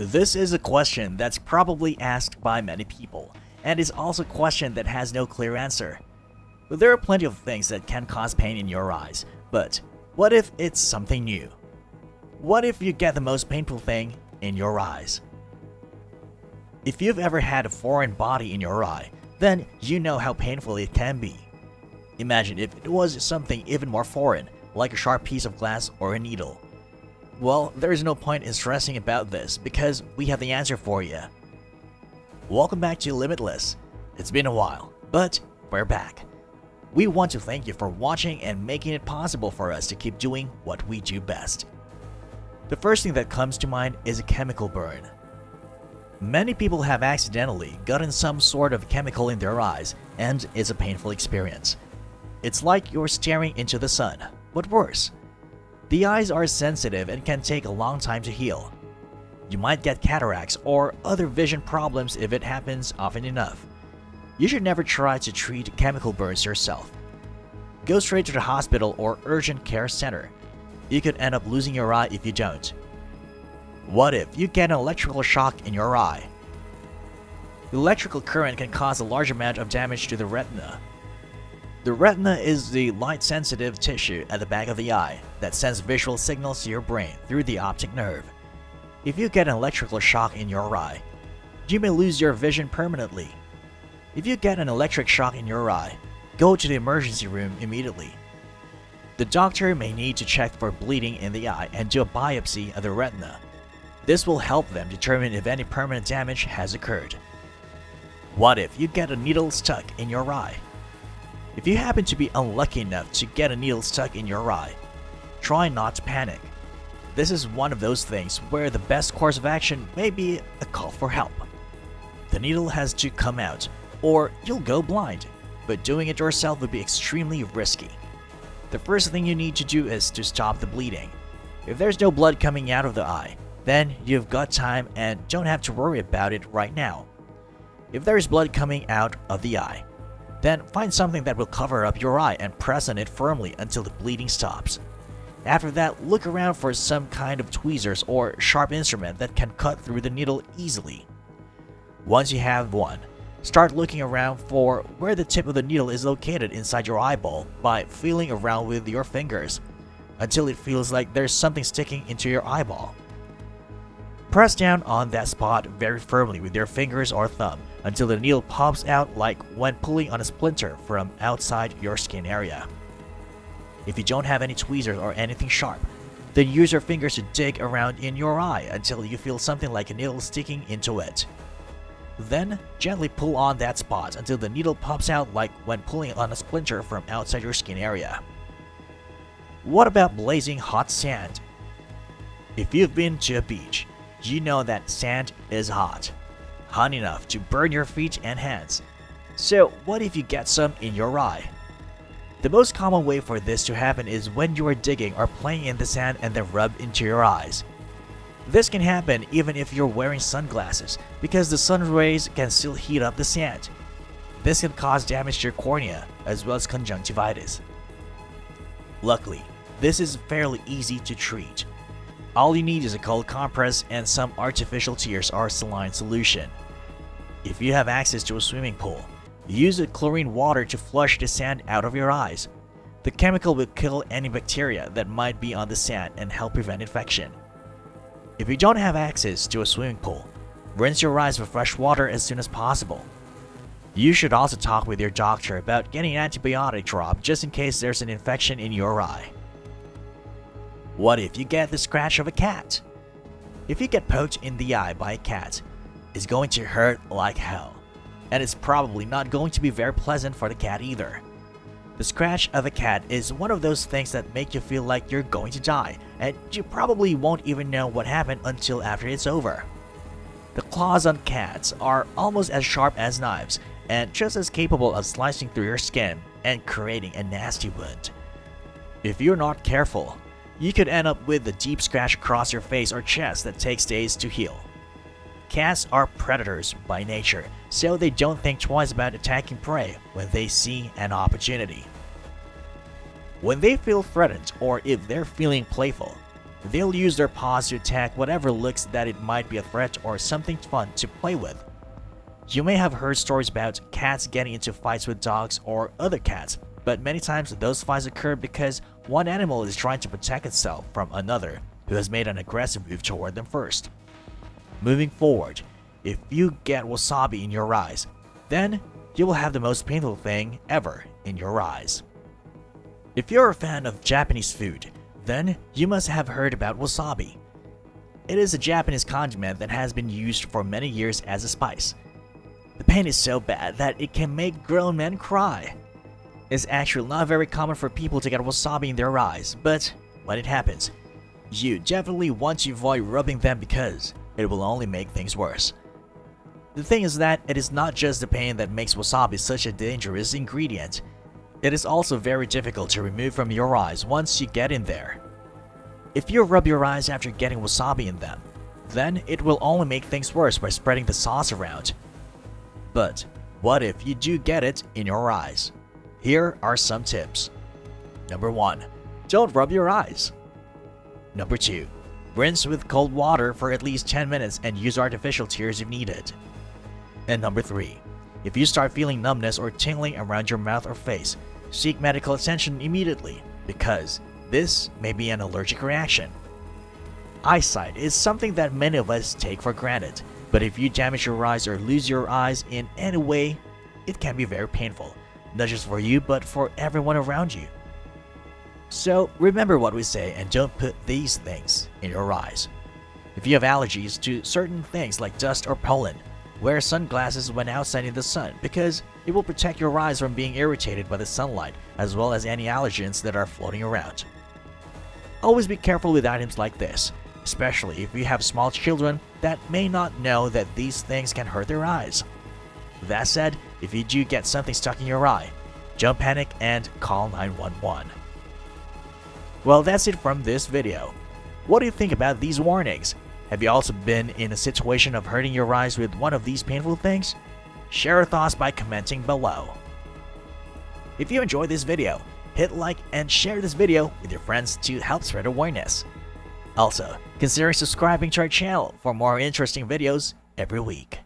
This is a question that's probably asked by many people, and is also a question that has no clear answer. There are plenty of things that can cause pain in your eyes, but what if it's something new? What if you get the most painful thing in your eyes? If you've ever had a foreign body in your eye, then you know how painful it can be. Imagine if it was something even more foreign, like a sharp piece of glass or a needle. Well, there is no point in stressing about this because we have the answer for you. Welcome back to Limitless. It's been a while, but we're back. We want to thank you for watching and making it possible for us to keep doing what we do best. The first thing that comes to mind is a chemical burn. Many people have accidentally gotten some sort of chemical in their eyes, and it's a painful experience. It's like you're staring into the sun, but worse. The eyes are sensitive and can take a long time to heal. You might get cataracts or other vision problems if it happens often enough. You should never try to treat chemical burns yourself. Go straight to the hospital or urgent care center. You could end up losing your eye if you don't. What if you get an electrical shock in your eye? Electrical current can cause a large amount of damage to the retina. The retina is the light-sensitive tissue at the back of the eye that sends visual signals to your brain through the optic nerve. If you get an electrical shock in your eye, you may lose your vision permanently. If you get an electric shock in your eye, go to the emergency room immediately. The doctor may need to check for bleeding in the eye and do a biopsy of the retina. This will help them determine if any permanent damage has occurred. What if you get a needle stuck in your eye? If you happen to be unlucky enough to get a needle stuck in your eye, try not to panic. This is one of those things where the best course of action may be a call for help. The needle has to come out, or you'll go blind, but doing it yourself would be extremely risky. The first thing you need to do is to stop the bleeding. If there's no blood coming out of the eye, then you've got time and don't have to worry about it right now. If there is blood coming out of the eye, then find something that will cover up your eye and press on it firmly until the bleeding stops. After that, look around for some kind of tweezers or sharp instrument that can cut through the needle easily. Once you have one, start looking around for where the tip of the needle is located inside your eyeball by feeling around with your fingers until it feels like there's something sticking into your eyeball. Press down on that spot very firmly with your fingers or thumb until the needle pops out like when pulling on a splinter from outside your skin area. If you don't have any tweezers or anything sharp, then use your fingers to dig around in your eye until you feel something like a needle sticking into it. Then, gently pull on that spot until the needle pops out like when pulling on a splinter from outside your skin area. What about blazing hot sand? If you've been to a beach, you know that sand is hot. Hot enough to burn your feet and hands. So what if you get some in your eye? The most common way for this to happen is when you are digging or playing in the sand and then rub into your eyes. This can happen even if you're wearing sunglasses because the sun rays can still heat up the sand. This can cause damage to your cornea as well as conjunctivitis. Luckily, this is fairly easy to treat. All you need is a cold compress and some artificial tears or saline solution. If you have access to a swimming pool, use the chlorine water to flush the sand out of your eyes. The chemical will kill any bacteria that might be on the sand and help prevent infection. If you don't have access to a swimming pool, rinse your eyes with fresh water as soon as possible. You should also talk with your doctor about getting an antibiotic drop just in case there's an infection in your eye. What if you get the scratch of a cat? If you get poked in the eye by a cat, it's going to hurt like hell. And it's probably not going to be very pleasant for the cat either. The scratch of a cat is one of those things that make you feel like you're going to die, and you probably won't even know what happened until after it's over. The claws on cats are almost as sharp as knives, and just as capable of slicing through your skin and creating a nasty wound. If you're not careful, you could end up with a deep scratch across your face or chest that takes days to heal. Cats are predators by nature, so they don't think twice about attacking prey when they see an opportunity. When they feel threatened or if they're feeling playful, they'll use their paws to attack whatever looks that it might be a threat or something fun to play with. You may have heard stories about cats getting into fights with dogs or other cats, but many times those fights occur because one animal is trying to protect itself from another who has made an aggressive move toward them first. Moving forward, if you get wasabi in your eyes, then you will have the most painful thing ever in your eyes. If you're a fan of Japanese food, then you must have heard about wasabi. It is a Japanese condiment that has been used for many years as a spice. The pain is so bad that it can make grown men cry. It's actually not very common for people to get wasabi in their eyes, but when it happens, you definitely want to avoid rubbing them because it will only make things worse. The thing is that it is not just the pain that makes wasabi such a dangerous ingredient. It is also very difficult to remove from your eyes once you get in there. If you rub your eyes after getting wasabi in them, then it will only make things worse by spreading the sauce around. But what if you do get it in your eyes? Here are some tips. Number 1. Don't rub your eyes. Number 2. Rinse with cold water for at least 10 minutes and use artificial tears if needed. And number 3. If you start feeling numbness or tingling around your mouth or face, seek medical attention immediately because this may be an allergic reaction. Eyesight is something that many of us take for granted, but if you damage your eyes or lose your eyes in any way, it can be very painful, not just for you but for everyone around you. So remember what we say and don't put these things in your eyes. If you have allergies to certain things like dust or pollen, wear sunglasses when outside in the sun because it will protect your eyes from being irritated by the sunlight as well as any allergens that are floating around. Always be careful with items like this, especially if you have small children that may not know that these things can hurt their eyes. That said, if you do get something stuck in your eye, don't panic and call 911. Well, that's it from this video. What do you think about these warnings? Have you also been in a situation of hurting your eyes with one of these painful things? Share your thoughts by commenting below. If you enjoyed this video, hit like and share this video with your friends to help spread awareness. Also, consider subscribing to our channel for more interesting videos every week.